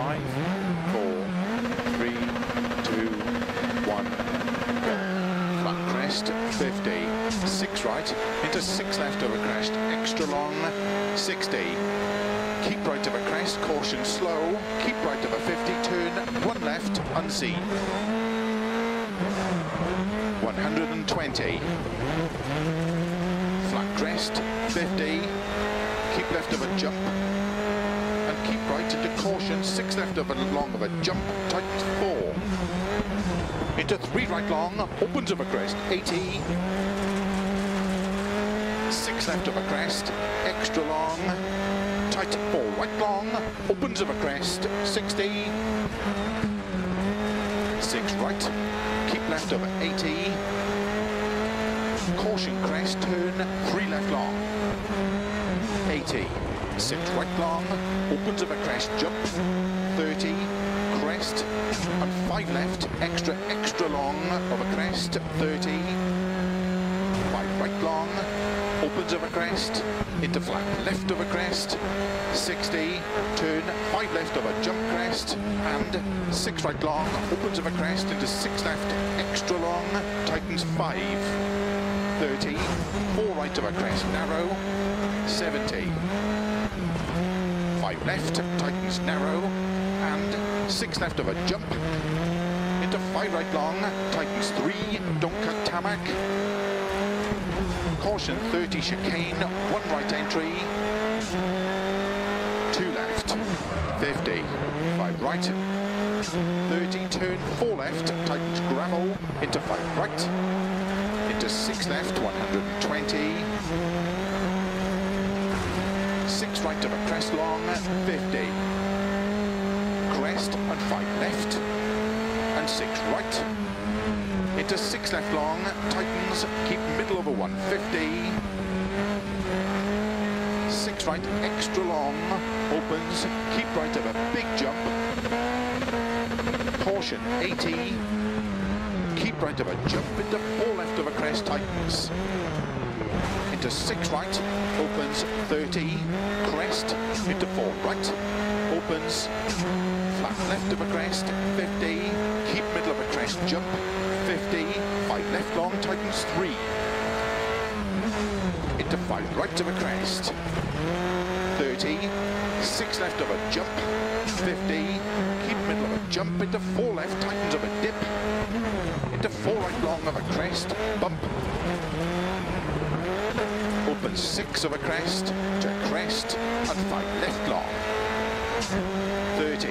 Five, four, three, two, one, go. Flat crest, 50. Six right, into six left over crest, extra long, 60. Keep right of a crest, caution slow, keep right of a 50, turn, one left, unseen. 120. Flat crest, 50. Keep left of a jump. Keep right into caution, six left of a long of a jump, tightens four. Into three right long, opens of a crest, 80. Six left of a crest, extra long, tight four right long, opens of a crest, 60. Six right, keep left of 80. Caution crest, turn, three left long. 80. Six. Right long, opens of a crest, jump, 30. Crest, and five left, extra, extra long of a crest, 30. Five. Right long, opens of a crest, into flat. Left of a crest, 60, turn, five left of a jump crest, and six. Right long, opens of a crest, into six left, extra long, tightens five, 30, four right of a crest, narrow, 70, five left, tightens narrow, and six left of a jump, into five right long, tightens three, don't cut tarmac, Caution 30 chicane, one right entry, two left, 50, five right, 30 turn, four left, tightens gravel, into five right, into six left, 120, six right of a crest long, 50, crest and five left, and six right, into six left long, tightens, keep middle a 150. Six right, extra long, opens, keep right of a big jump. Caution, 80. Keep right of a jump into four left of a crest, tightens. Into six right, opens, 30. Crest, into four right, opens. Flat left of a crest, 50. Keep middle of a crest, jump. 50, five left long, tightens three. Into five right of a crest. 30, six left of a jump. 50, keep middle of a jump, into four left, tightens of a dip. Into four right long of a crest, bump. Six of a crest, to crest, and five left long. 30,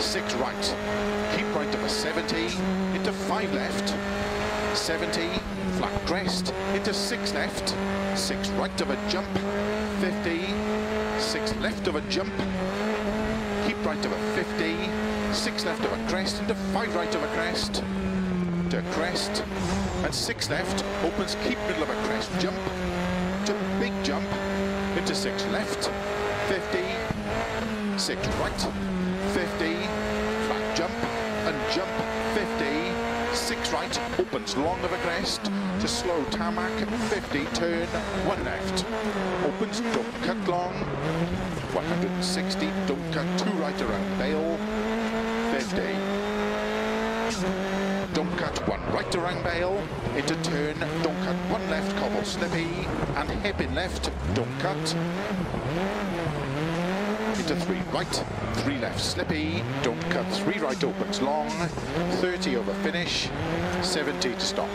six right, keep right of a 70, into five left, 70, flat crest, into six left, six right of a jump, 50, six left of a jump, keep right of a 50, six left of a crest, into five right of a crest, to crest, and six left, opens, keep middle of a crest, jump, big jump, into six left, 50, six right, 50, flat jump, and jump. 50, six right, opens long of a crest, to slow tarmac, 50, turn, one left, opens, don't cut long, 160, don't cut two right around bale, 50, don't cut one right around bale, into turn, don't cut one left, cobble slippy, and hairpin left, don't cut, into three right, three left slippy, don't cut three right opens long, 30 over finish, 70 to stop.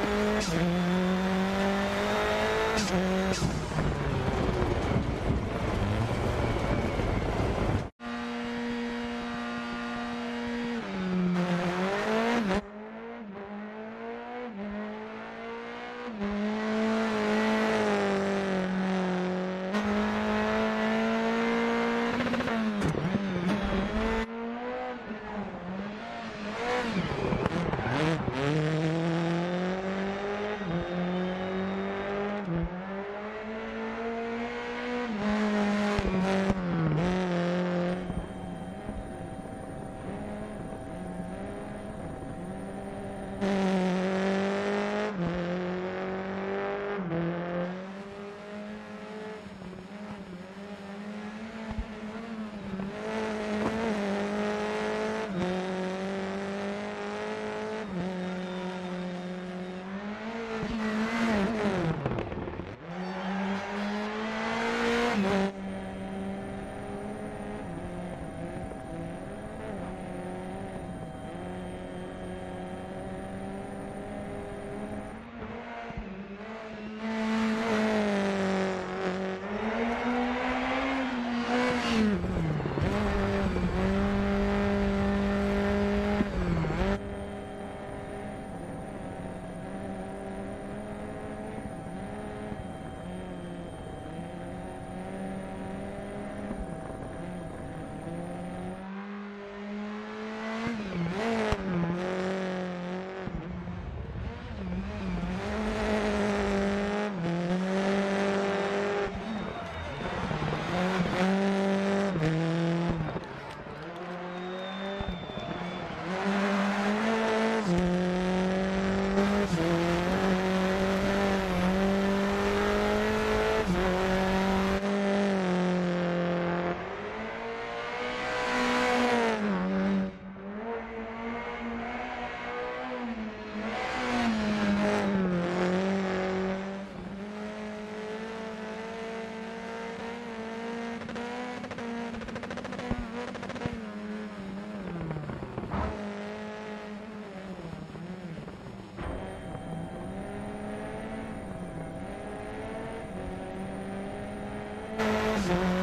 Mm-hmm.